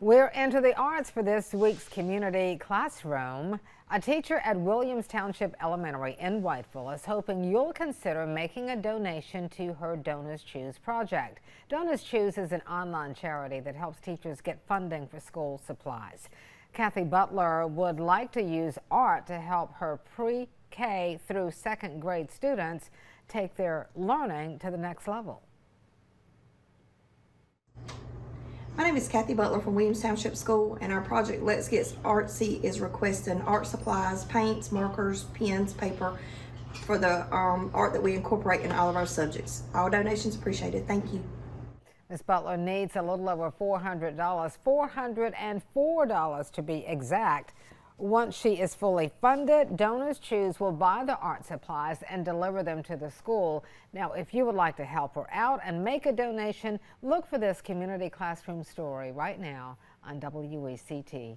We're into the arts for this week's community classroom. A teacher at Williams Township Elementary in Whiteville is hoping you'll consider making a donation to her Donors Choose project. Donors Choose is an online charity that helps teachers get funding for school supplies. Kathy Butler would like to use art to help her pre-K through second grade students take their learning to the next level. My name is Kathy Butler from Williams Township School, and our project Let's Get Artsy is requesting art supplies, paints, markers, pens, paper for the um, art that we incorporate in all of our subjects. All donations appreciated. Thank you. Ms. Butler needs a little over $400, $404 to be exact. Once she is fully funded, Donors Choose will buy the art supplies and deliver them to the school. Now, if you would like to help her out and make a donation, look for this community classroom story right now on WECT.com.